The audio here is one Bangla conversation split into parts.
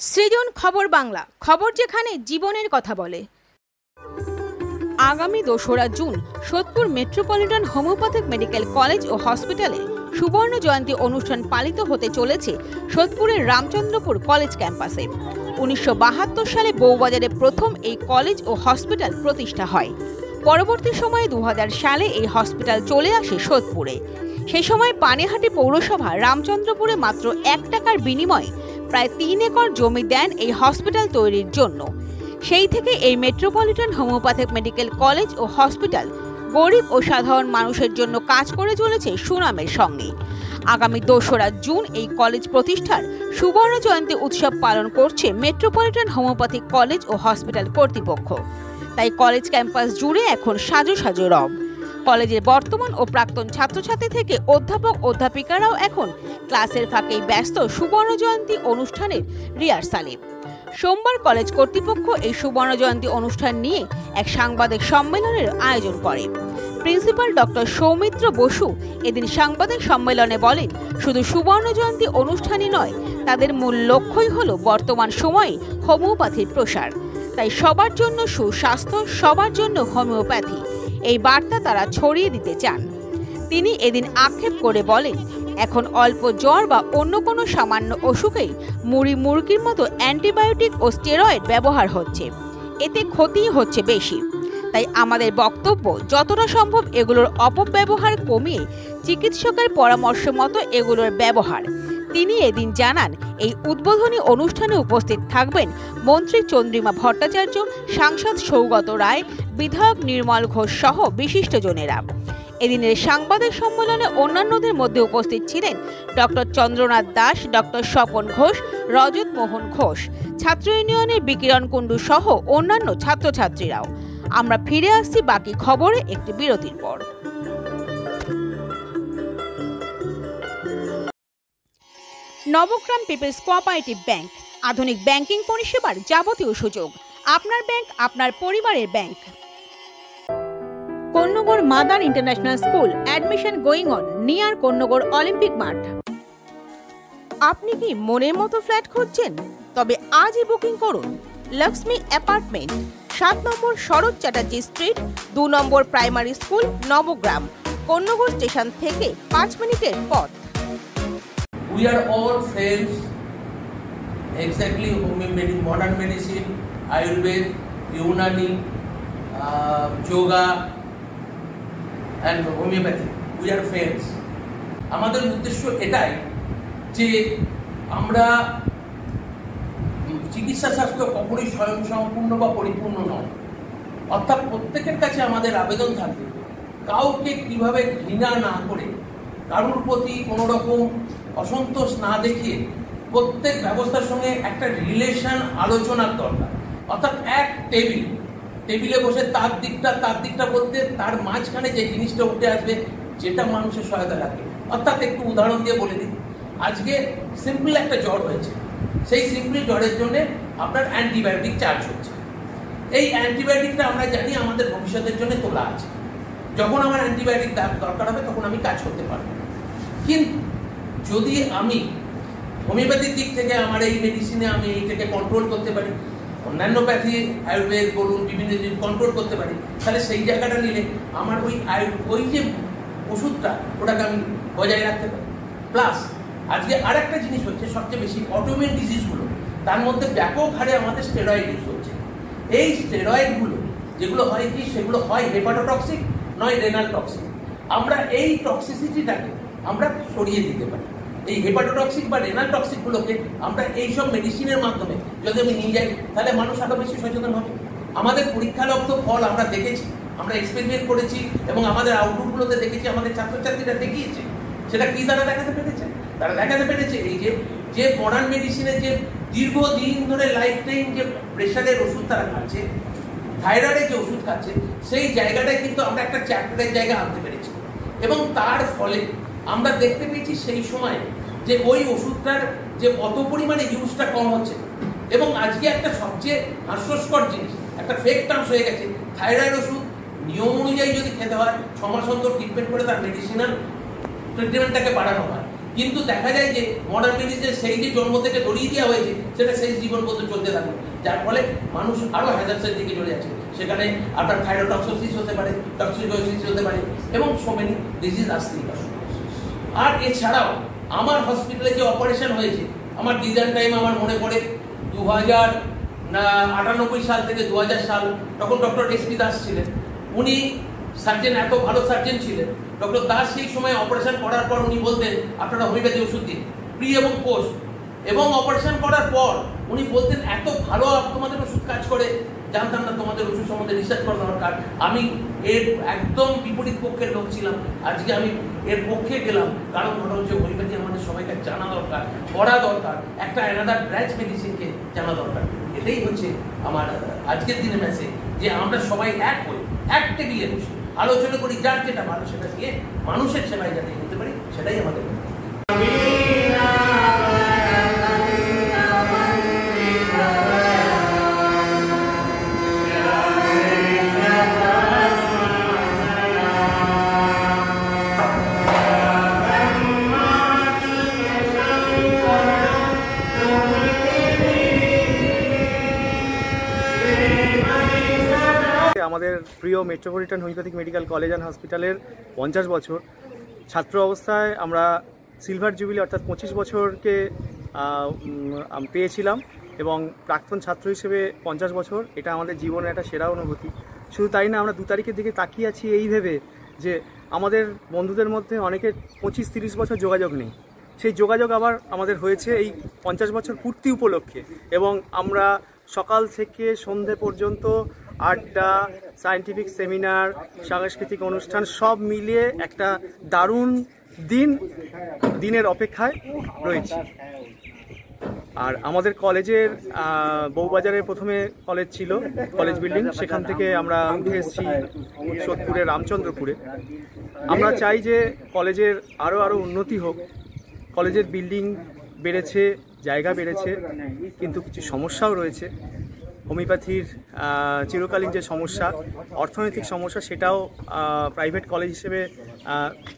সৃজন খবর বাংলা, খবর যেখানে জীবনের কথা বলে। আগামী দোসরা June Sodepur Metropolitan Homeopathic Medical College ও হসপিটালে সুবর্ণ জয়ন্তী অনুষ্ঠান পালিত হতে চলেছে সোদপুরের রামচন্দ্রপুর কলেজ ক্যাম্পাসে। উনিশশো বাহাত্তর সালে বউবাজারে প্রথম এই কলেজ ও হসপিটাল প্রতিষ্ঠা হয়। পরবর্তী সময়ে দু হাজার সালে এই হসপিটাল চলে আসে সোদপুরে। সেই সময় পানিহাটি পৌরসভা রামচন্দ্রপুরে মাত্র এক টাকার বিনিময়ে প্রায় তিন একর জমি দেন এই হসপিটাল তৈরির জন্য। সেই থেকে এই মেট্রোপলিটন হোমিওপ্যাথিক মেডিকেল কলেজ ও হসপিটাল গরিব ও সাধারণ মানুষের জন্য কাজ করে চলেছে সুনামের সঙ্গে। আগামী দোসরা জুন এই কলেজ প্রতিষ্ঠার সুবর্ণ জয়ন্তী উৎসব পালন করছে মেট্রোপলিটন হোমিওপ্যাথিক কলেজ ও হসপিটাল কর্তৃপক্ষ। তাই কলেজ ক্যাম্পাস জুড়ে এখন সাজো সাজো রব। কলেজের বর্তমান ও প্রাক্তন ছাত্রছাত্রী থেকে অধ্যাপক অধ্যাপিকারাও এখন ক্লাসের ফাঁকেই ব্যস্ত সুবর্ণ জয়ন্তী অনুষ্ঠানের রিহার্সালে। সোমবার কলেজ কর্তৃপক্ষ এই সুবর্ণ জয়ন্তী অনুষ্ঠান নিয়ে এক সাংবাদিক সম্মেলনের আয়োজন করে। প্রিন্সিপাল ডক্টর সৌমিত্র বসু এদিন সাংবাদিক সম্মেলনে বলেন, শুধু সুবর্ণ জয়ন্তী অনুষ্ঠানই নয়, তাদের মূল লক্ষ্যই হলো বর্তমান সময়ে হোমিওপ্যাথির প্রসার। তাই সবার জন্য সুস্বাস্থ্য, সবার জন্য হোমিওপ্যাথি। এই বার্তা তারা ছড়িয়ে দিতে চান। তিনি এদিন আক্ষেপ করে বলেন, এখন অল্প জ্বর বা অন্য কোনো সামান্য অসুখেই মুড়ি মুরগির মতো অ্যান্টিবায়োটিক ও স্টেরয়েড ব্যবহার হচ্ছে। এতে ক্ষতিই হচ্ছে বেশি। তাই আমাদের বক্তব্য, যতটা সম্ভব এগুলোর অপব্যবহার কমিয়ে চিকিৎসকের পরামর্শ মতো এগুলোর ব্যবহার। তিনি এদিন জানান, এই উদ্বোধনী অনুষ্ঠানে উপস্থিত থাকবেন মন্ত্রী চন্দ্রিমা ভট্টাচার্য, সাংসদ সৌগত রায়, বিধায়ক নির্মল ঘোষ সহ বিশিষ্টজনেরা এদিনের সাংবাদিক সম্মেলনে অন্যান্যদের মধ্যে উপস্থিত ছিলেন ডক্টর চন্দ্রনাথ দাস, ডক্টর স্বপন ঘোষ, রজত মোহন ঘোষ, ছাত্র ইউনিয়নের বিকিরণ কুণ্ডু সহ অন্যান্য ছাত্রছাত্রীরাও। আমরা ফিরে আসছি বাকি খবরে একটি বিরতির পর। নবগ্রাম পিপলস কোঅপারেটিভ ব্যাংক, আধুনিক ব্যাংকিং পরিষেবার যাবতীয় সুযোগ। আপনার ব্যাংক, আপনার পরিবারের bank. Konnagar Mother International School, admission going on near Konnagar Olympic মাঠ। আপনি কি মনের মতো ফ্ল্যাট খুঁজছেন? তবে আজই বুকিং করুন। লক্ষ্মী অ্যাপার্টমেন্ট, সাত নম্বর শরৎ চ্যাটার্জি স্ট্রিট, দু নম্বর primary school, Nabagram. Konnagar station থেকে পাঁচ মিনিটের পথ। We are all friends exactly homeopathic modern medicine ayurved unani uh, yoga and homeopathy we are friends আমাদের উদ্দেশ্য এটাই যে আমরা চিকিৎসা শাস্ত্র কখনোই স্বয়ং সম্পূর্ণ বা পরিপূর্ণ নয় অর্থাৎ প্রত্যেকের কাছে আমাদের আবেদন থাকে কাউকে কীভাবে ঘৃণা না করে কারুর প্রতি কোনো রকম অসন্তোষ না দেখিয়ে প্রত্যেক ব্যবস্থার সঙ্গে একটা রিলেশন আলোচনার দরকার। অর্থাৎ এক টেবিল টেবিলে বসে তার দিকটা তার দিকটা বলতে তার মাঝখানে যে জিনিসটা উঠে আসবে, যেটা মানুষের সহায়তা রাখবে অর্থাৎ একটু উদাহরণ দিয়ে বলে দিন আজকে সিম্পল একটা জ্বর হয়েছে। সেই সিম্পল জ্বরের জন্য আপনার অ্যান্টিবায়োটিক চার্জ হচ্ছে। এই অ্যান্টিবায়োটিকটা আমরা জানি আমাদের ভবিষ্যতের জন্য তোলা আছে। যখন আমার অ্যান্টিবায়োটিক দরকার হবে, তখন আমি কাজ করতে পারব। কিন্তু যদি আমি হোমিওপ্যাথির দিক থেকে আমার এই মেডিসিনে আমি এইটাকে কন্ট্রোল করতে পারি, অন্যান্য প্যাথি আয়ুর্বেদ বলুন, বিভিন্ন জিনিস কন্ট্রোল করতে পারি, তাহলে সেই জায়গাটা নিলে আমার ওই আয়ু ওই যে ওষুধটা, ওটাকে আমি বজায় রাখতে পারি। প্লাস আজকে আর একটা জিনিস হচ্ছে সবচেয়ে বেশি অটোমেন ডিজিজগুলো তার মধ্যে ব্যাপক হারে আমাদের স্টেরয়েড ইউজ হচ্ছে। এই স্টেরয়েডগুলো যেগুলো হয় কি, সেগুলো হয় হেপাটোটক্সিক নয় রেনাল টক্সিক আমরা এই টক্সিসিটিটাকে আমরা সরিয়ে দিতে পারি। এই হেপাটোটক্সিক বা রেনাল টক্সিকগুলোকে আমরা এইসব মেডিসিনের মাধ্যমে যদি আমি নিয়ে যাই, তাহলে মানুষ আরও বেশি সচেতন হবে। আমাদের পরীক্ষালব্ধ ফল আমরা দেখেছি, আমরা এক্সপেরিমেন্ট করেছি এবং আমাদের আউটপুটগুলোতে দেখেছি, আমাদের ছাত্রছাত্রীরা দেখিয়েছে। সেটা কি তারা দেখাতে পেরেছে? তারা দেখাতে পেরেছে এই যে যে মডার্ন মেডিসিনের যে দীর্ঘদিন ধরে লাইফ টাইম যে প্রেশারের ওষুধ তারা খাচ্ছে থাইরয়েডের যে ওষুধ খাচ্ছে, সেই জায়গাটায় কিন্তু আমরা একটা চ্যাপ্টারের জায়গা আনতে পেরেছি। এবং তার ফলে আমরা দেখতে পেয়েছি সেই সময় যে ওই ওষুধটার যে কত পরিমাণে ইউজটা কম হচ্ছে। এবং আজকে একটা সবচেয়ে হাস্যস্কর জিনিস, একটা ফেক টার্মস হয়ে গেছে। থাইরয়েড ওষুধ নিয়ম অনুযায়ী যদি খেতে হয়, ছ মাস অন্তর ট্রিটমেন্ট করে তার মেডিসিনাল ট্রিটমেন্টটাকে বাড়ানো হয়। কিন্তু দেখা যায় যে মডার্ন মেডিসিনে সেই যে জন্ম থেকে ধরিয়ে দেওয়া হয়েছে, সেটা সেই জীবন পর্যন্ত চলতে থাকবে। যার ফলে মানুষ আরও হ্যাজার্সের দিকে চলে যাচ্ছে। সেখানে আপনার থাইরোটক্সোসিস হতে পারে টক্সিকোসিস হতে পারে, এবং সো মেনি ডিজিজ আসতেই পারে। আর এছাড়াও আমার হসপিটালে যে অপারেশন হয়েছে, আমার ডিজাইন টাইম আমার মনে পড়ে দু হাজার আটানব্বই সাল থেকে দু হাজার সাল, তখন ডক্টর এসপি দাস ছিলেন। উনি সার্জেন এত ভালো সার্জেন ছিলেন। ডক্টর দাস সেই সময় অপারেশন করার পর উনি বলতেন, আপনারা হোমিওপ্যাথি ওষুধ দিন। প্রি এবং পোস্ট এবং অপারেশন করার পর উনি বলতেন, এত ভালো তোমাদের ওষুধ কাজ করে। জানতাম না তোমাদের ওষুধ সম্বন্ধে রিসার্চ করা দরকার আমি এর একদম বিপরীত পক্ষের লোক ছিলাম। আজকে আমি এর পক্ষে গেলাম। কারণ মনে হচ্ছে হোমিওপ্যাথি আমাদের সবাইকে জানা দরকার, পড়া দরকার, একটা অ্যানাদার ব্র্যাচ মেডিসিনকে জানা দরকার। এটাই হচ্ছে আমার, আজকের দিনে মেসেজ যে আমরা সবাই এক হই, এক টেবিলে বসে। আলোচনা করি যার যেটা ভালো সেটা দিয়ে মানুষের সেবায় যাতে করতে পারি, সেটাই আমাদের আমাদের প্রিয় Metropolitan Homeopathic Medical College and হসপিটালের পঞ্চাশ বছর ছাত্র অবস্থায় আমরা সিলভার জুবিলি অর্থাৎ পঁচিশ বছরকে পেয়েছিলাম এবং প্রাক্তন ছাত্র হিসেবে পঞ্চাশ বছর। এটা আমাদের জীবনের একটা সেরা অনুভূতি। শুধু তাই না, আমরা দু তারিখের দিকে তাকিয়ে আছি এই ভেবে যে আমাদের বন্ধুদের মধ্যে অনেকের পঁচিশ তিরিশ বছর যোগাযোগ নেই। সেই যোগাযোগ আবার আমাদের হয়েছে এই পঞ্চাশ বছর পূর্তি উপলক্ষে এবং আমরা সকাল থেকে সন্ধে পর্যন্ত আড্ডা সায়েন্টিফিক সেমিনার সাংস্কৃতিক অনুষ্ঠান, সব মিলিয়ে একটা দারুণ দিন, দিনের অপেক্ষায় রয়েছে। আর আমাদের কলেজের বউবাজারে প্রথমে কলেজ ছিল, কলেজ বিল্ডিং। সেখান থেকে আমরা উঠে এসেছি সোদপুরে রামচন্দ্রপুরে। আমরা চাই যে কলেজের আরও আরও উন্নতি হোক। কলেজের বিল্ডিং বেড়েছে জায়গা বেড়েছে, কিন্তু কিছু সমস্যাও রয়েছে। হোমিওপ্যাথির চিরকালীন যে সমস্যা, অর্থনৈতিক সমস্যা, সেটাও প্রাইভেট কলেজ হিসেবে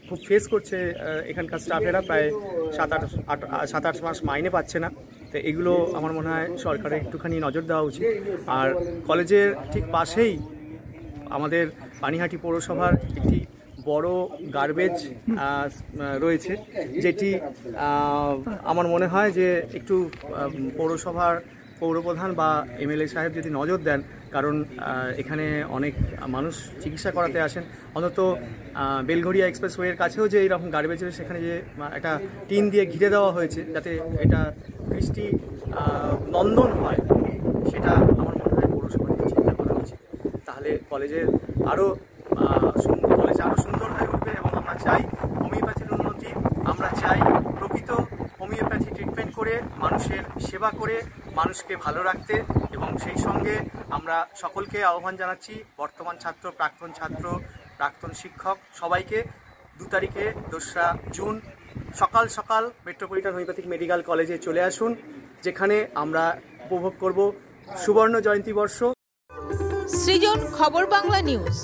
খুব ফেস করছে এখানকার স্টাফেরা প্রায় সাত আট সাত আট মাস মাইনে পাচ্ছে না। তো এগুলো আমার মনে হয় সরকারের একটুখানি নজর দেওয়া উচিত। আর কলেজের ঠিক পাশেই আমাদের পানিহাটি পৌরসভার একটি বড় গার্বেজ রয়েছে, যেটি আমার মনে হয় যে একটু পৌরসভার পৌরপ্রধান বা এমএলএ সাহেব যদি নজর দেন, কারণ এখানে অনেক মানুষ চিকিৎসা করাতে আসেন। অন্তত বেলঘড়িয়া এক্সপ্রেসওয়ের কাছেও যে এইরকম গার্বেজ সেখানে যে একটা টিন দিয়ে ঘিরে দেওয়া হয়েছে, যাতে এটা বৃষ্টি নন্দন হয়, সেটা আমার মনে হয় পৌরসভার চিন্তা করা উচিত। তাহলে কলেজের আরও সুন্দর হয়ে উঠবে এবং আমরা চাই হোমিওপ্যাথির উন্নতি আমরা চাই প্রকৃত হোমিওপ্যাথি ট্রিটমেন্ট করে মানুষের সেবা করে মানুষকে ভালো রাখতে এবং সেই সঙ্গে আমরা সকলকে আহ্বান জানাচ্ছি, বর্তমান ছাত্র, প্রাক্তন ছাত্র, প্রাক্তন শিক্ষক সবাইকে। দু তারিখে দোসরা জুন, সকাল সকাল মেট্রোপলিটন হোমিওপ্যাথিক মেডিকেল কলেজে চলে আসুন, যেখানে আমরা উপভোগ করব সুবর্ণ জয়ন্তী বর্ষ। সৃজন খবর বাংলা নিউজ।